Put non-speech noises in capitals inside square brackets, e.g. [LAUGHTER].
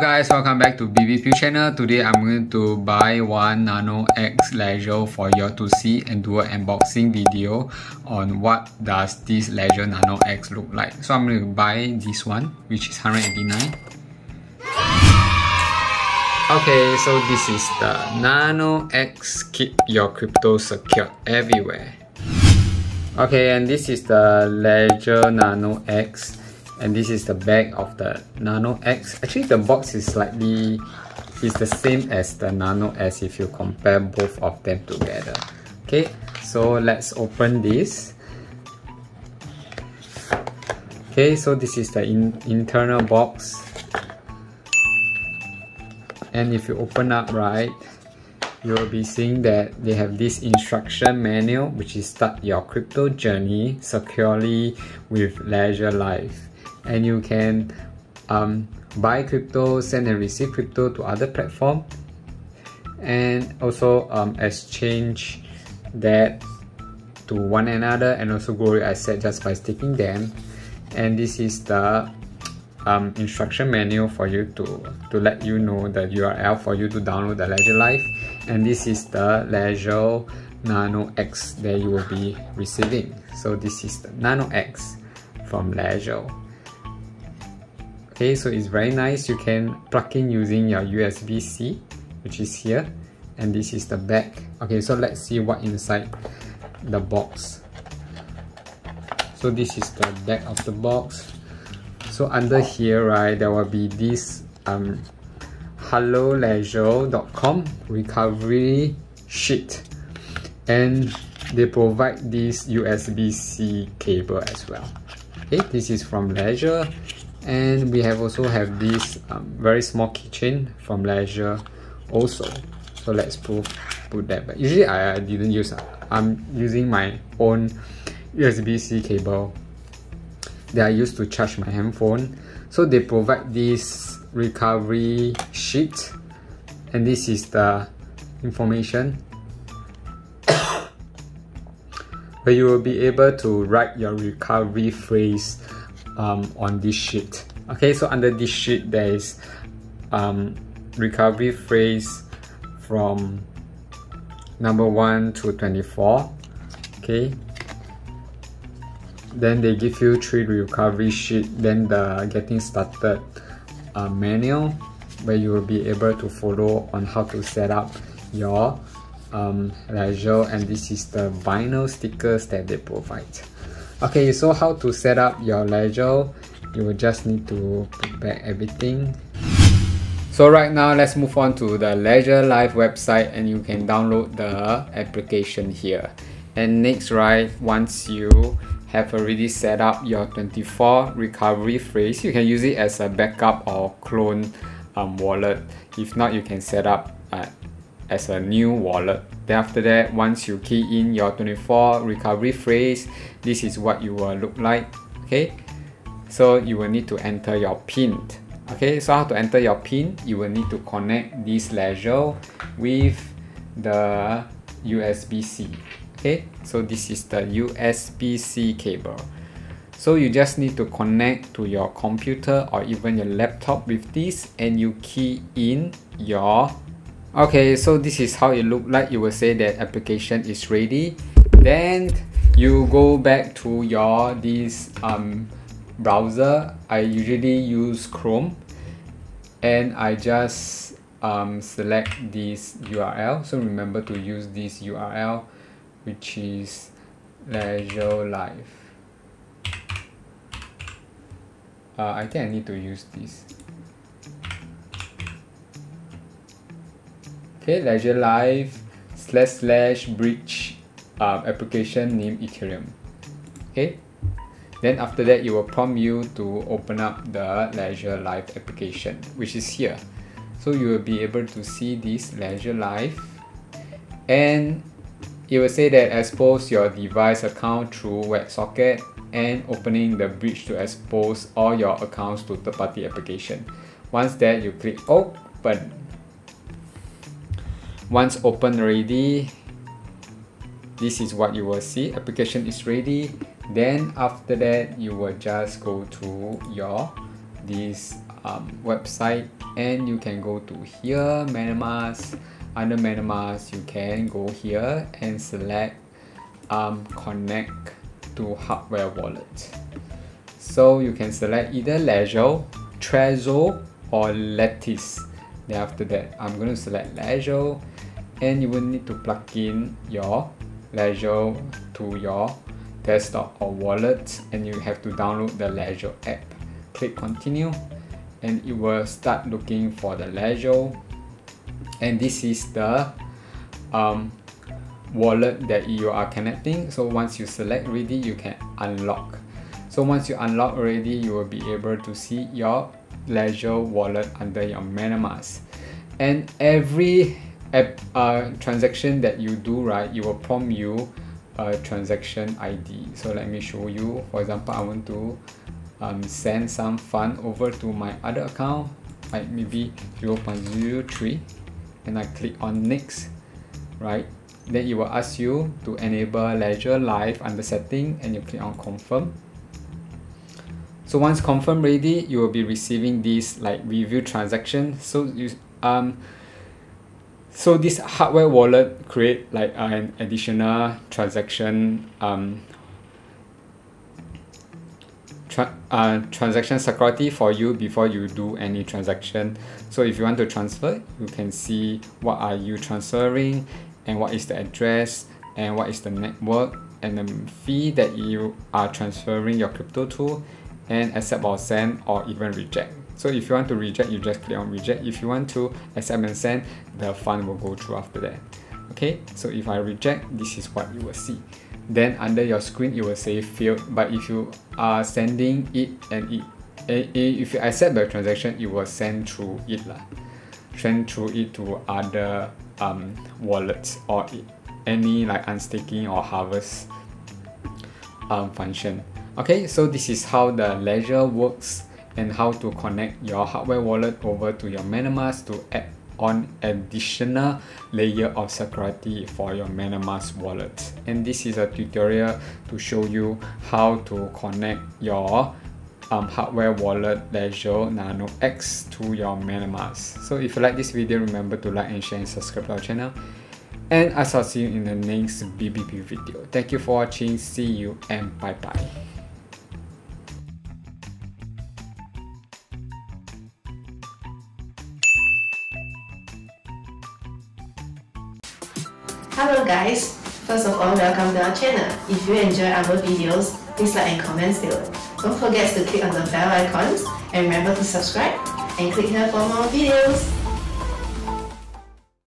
guys, welcome back to Bibipew channel. Today I'm going to buy one Nano X Ledger for you to see and do an unboxing video on what does this Ledger Nano X look like. So I'm going to buy this one which is 189 Okay, so this is the Nano X Keep Your Crypto Secure Everywhere. Okay, and this is the Ledger Nano X and this is the back of the Nano X. Actually, the box is slightly is the same as the Nano S if you compare both of them together. Okay, so let's open this. Okay, so this is the in, internal box. And if you open up right, you will be seeing that they have this instruction manual which is start your crypto journey securely with Ledger Live and you can um, buy crypto, send and receive crypto to other platform. And also um, exchange that to one another and also grow your asset just by staking them. And this is the um, instruction manual for you to to let you know the URL for you to download the Ledger Live and this is the Ledger Nano X that you will be receiving. So this is the Nano X from Ledger okay so it's very nice you can plug in using your USB-C which is here and this is the back. Okay so let's see what inside the box. So this is the back of the box. So under here right there will be this um helloledger.com recovery sheet. And they provide this USB-C cable as well. Okay this is from Ledger and we have also have this um, very small keychain from Ledger also. So let's put put that back. Usually I, I didn't use uh, I'm using my own USB-C cable. That I use to charge my handphone. So they provide this recovery sheet. And this is the information. [COUGHS] Where you will be able to write your recovery phrase um, on this sheet. Okay, so under this sheet there is um, recovery phrase from number 1 to 24. Okay, then they give you three recovery sheet, then the getting started uh, manual where you will be able to follow on how to set up your um, Ledger and this is the vinyl stickers that they provide. Okay, so how to set up your Ledger? You will just need to back everything. So right now, let's move on to the Ledger Live website and you can download the application here. And next, right, once you have already set up your 24 recovery phrase, you can use it as a backup or clone um, wallet. If not, you can set up uh, as a new wallet. Then after that, once you key in your 24 recovery phrase, this is what you will look like. Okay, so you will need to enter your PIN. Okay, so how to enter your PIN? You will need to connect this ledger with the USB-C. Okay, so this is the USB-C cable. So you just need to connect to your computer or even your laptop with this and you key in your okay so this is how it look like. You will say that application is ready. Then you go back to your this um, browser. I usually use Chrome. And I just um, select this URL so remember to use this URL which is Ledger Live. Uh, I think I need to use this okay Ledger Live slash slash bridge um, application name ethereum. Okay? Then after that it will prompt you to open up the Ledger Live application which is here. So you will be able to see this Ledger Live and it will say that expose your device account through WebSocket and opening the bridge to expose all your accounts to third-party application. Once that you click open once open already this is what you will see. Application is ready. Then after that you will just go to your this um, website and you can go to here MetaMask. Under MetaMask you can go here and select um, connect to hardware wallet. So you can select either Ledger, Trezor or Lattice then after that I'm going to select Ledger and you will need to plug in your Ledger to your desktop or wallet and you have to download the Ledger app. Click continue and it will start looking for the Ledger and this is the um, wallet that you are connecting. So once you select ready you can unlock. So once you unlock already you will be able to see your Ledger wallet under your MetaMask. And every app, uh, transaction that you do right it will prompt you a transaction ID so let me show you. For example I want to um, send some fund over to my other account like maybe 0.03 and I click on next right? Then it will ask you to enable ledger live under setting and you click on confirm. So once confirm ready you will be receiving this like review transaction. So you um so this hardware wallet create like an additional transaction um, tra uh, transaction security for you before you do any transaction. So if you want to transfer you can see what are you transferring and what is the address and what is the network and the fee that you are transferring your crypto to and accept or send or even reject so if you want to reject, you just click on reject. If you want to accept and send, the fund will go through after that. Okay, so if I reject, this is what you will see. Then under your screen, it will say failed. But if you are sending it and it, if you accept the transaction, it will send through it lah. Send through it to other um, wallets or any like unstaking or harvest um, function. Okay, so this is how the ledger works and how to connect your hardware wallet over to your MetaMask to add on additional layer of security for your MetaMask wallet. And this is a tutorial to show you how to connect your um, hardware wallet Ledger Nano X to your MetaMask. So if you like this video, remember to like and share and subscribe to our channel. And I shall see you in the next BBB video. Thank you for watching. See you and bye bye. Hello guys! First of all, welcome to our channel. If you enjoy our videos, please like and comment below. Don't forget to click on the bell icons and remember to subscribe and click here for more videos.